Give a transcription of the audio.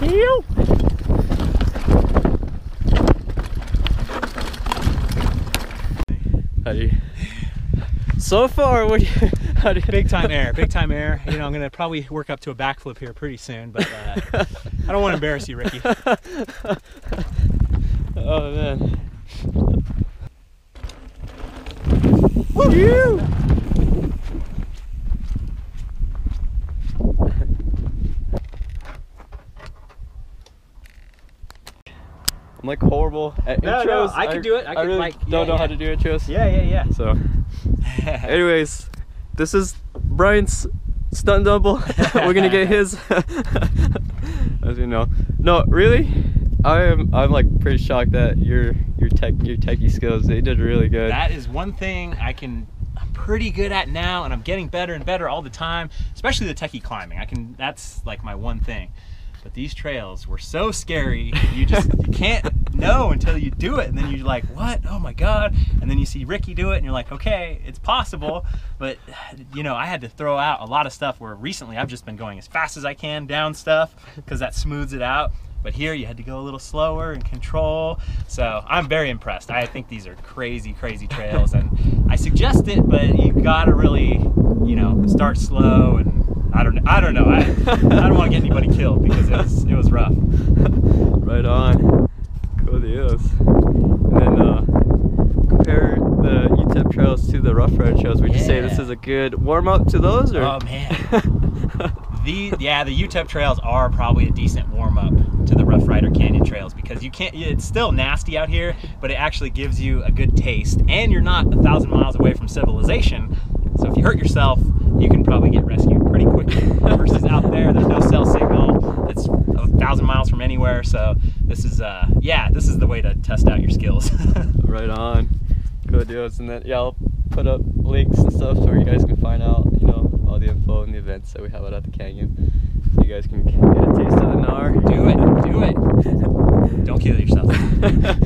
How do you, so far, what do you, how do you, big time air, big time air. You know, I'm gonna probably work up to a backflip here pretty soon, but uh, I don't want to embarrass you, Ricky. oh man. Woo! I'm like horrible at No, no, intros. I could do it. I I really like- don't yeah, know how to do intros. Yeah, yeah, yeah. So, anyways, this is Brian's stunt double. We're gonna get his, as you know. No, really, I am. I'm like pretty shocked that your your tech your techie skills. They did really good. That is one thing I can I'm pretty good at now and I'm getting better and better all the time, especially the techie climbing. I can that's like my one thing. But these trails were so scary. You just you can't know until you do it and then you're like, "What? Oh my god." And then you see Ricky do it and you're like, "Okay, it's possible." But you know, I had to throw out a lot of stuff where recently I've just been going as fast as I can down stuff because that smooths it out. But here you had to go a little slower and control. So I'm very impressed. I think these are crazy, crazy trails, and I suggest it, but you gotta really, you know, start slow. And I don't, know I don't know. I, I don't want to get anybody killed because it was, it was rough. right on. Cool deals. And then uh, compare the UTEP trails to the Rough Rider trails. Would you say this is a good warm up to those, or? Oh man. the yeah the UTEP trails are probably a decent warm up to the Rough Rider Canyon trails because you can't it's still nasty out here but it actually gives you a good taste and you're not a thousand miles away from civilization so if you hurt yourself you can probably get rescued pretty quickly versus out there there's no cell signal it's a thousand miles so this is uh yeah this is the way to test out your skills Right on. Good deals. And then, yeah, I'll put up links and stuff so you guys can find out, you know, all the info and the events that we have out at the canyon. So you guys can get a taste of the gnar. do it do it don't kill yourself